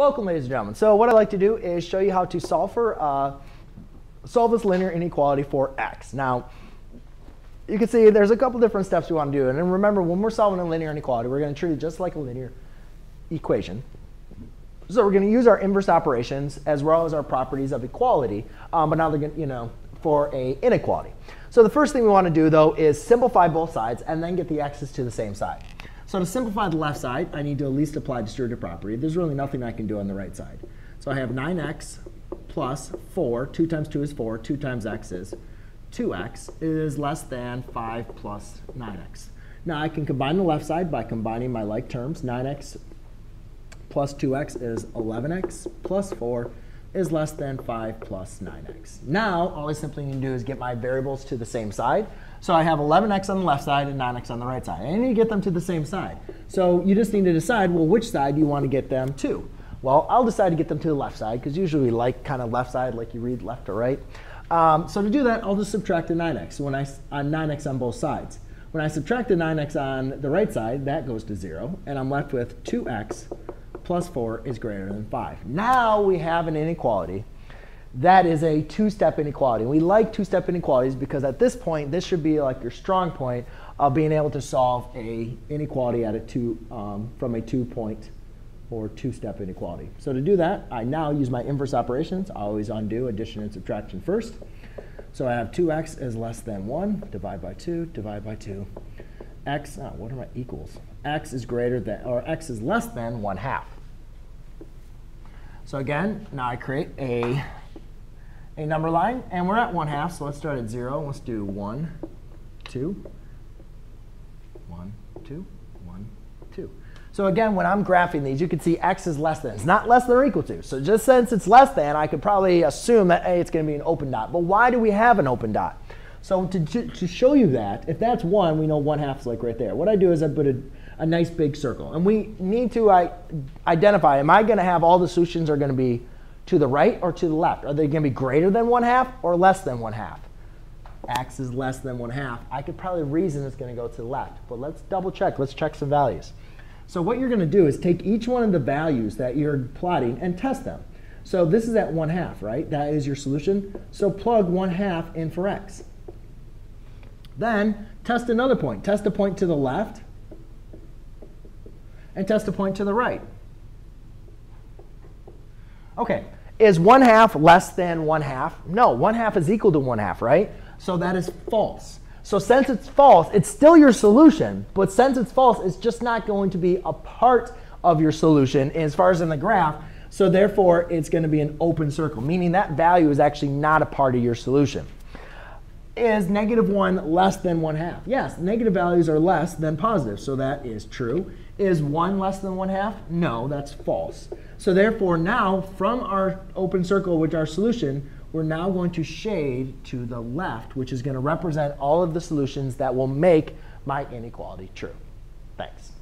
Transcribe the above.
Welcome, ladies and gentlemen. So what I'd like to do is show you how to solve for uh, solve this linear inequality for x. Now, you can see there's a couple different steps we want to do. And remember, when we're solving a linear inequality, we're going to treat it just like a linear equation. So we're going to use our inverse operations as well as our properties of equality, um, but now they're going to, you know, for a inequality. So the first thing we want to do, though, is simplify both sides and then get the x's to the same side. So to simplify the left side, I need to at least apply distributive property. There's really nothing I can do on the right side. So I have 9x plus 4, 2 times 2 is 4, 2 times x is 2x is less than 5 plus 9x. Now I can combine the left side by combining my like terms. 9x plus 2x is 11x plus 4 is less than 5 plus 9x. Now, all I simply need to do is get my variables to the same side. So I have 11x on the left side and 9x on the right side. And I need to get them to the same side. So you just need to decide, well, which side you want to get them to? Well, I'll decide to get them to the left side, because usually we like kind of left side, like you read left or right. Um, so to do that, I'll just subtract the 9x. So when I on 9x on both sides. When I subtract the 9x on the right side, that goes to 0, and I'm left with 2x plus 4 is greater than 5. Now we have an inequality that is a two-step inequality. We like two-step inequalities because at this point, this should be like your strong point of being able to solve a inequality at a two, um, from a two-point or two-step inequality. So to do that, I now use my inverse operations. I always undo addition and subtraction first. So I have 2x is less than 1, divide by 2, divide by 2. X, oh, what are my equals? x is greater than, or x is less than 1 half. So again, now I create a, a number line, and we're at 1 half, so let's start at 0. Let's do 1, 2, 1, 2, 1, 2. So again, when I'm graphing these, you can see x is less than. It's not less than or equal to. So just since it's less than, I could probably assume that, hey, it's going to be an open dot. But why do we have an open dot? So to, to show you that, if that's 1, we know 1 half is like right there. What I do is I put a a nice big circle. And we need to identify, am I going to have all the solutions are going to be to the right or to the left? Are they going to be greater than 1 half or less than 1 half? X is less than 1 half. I could probably reason it's going to go to the left. But let's double check. Let's check some values. So what you're going to do is take each one of the values that you're plotting and test them. So this is at 1 half, right? That is your solution. So plug 1 half in for x. Then test another point. Test a point to the left and test a point to the right. Okay, is 1 half less than 1 half? No, 1 half is equal to 1 half, right? So that is false. So since it's false, it's still your solution, but since it's false, it's just not going to be a part of your solution as far as in the graph. So therefore, it's going to be an open circle, meaning that value is actually not a part of your solution. Is negative 1 less than 1 half? Yes, negative values are less than positive, so that is true. Is 1 less than 1 half? No, that's false. So therefore now, from our open circle, which our solution, we're now going to shade to the left, which is going to represent all of the solutions that will make my inequality true. Thanks.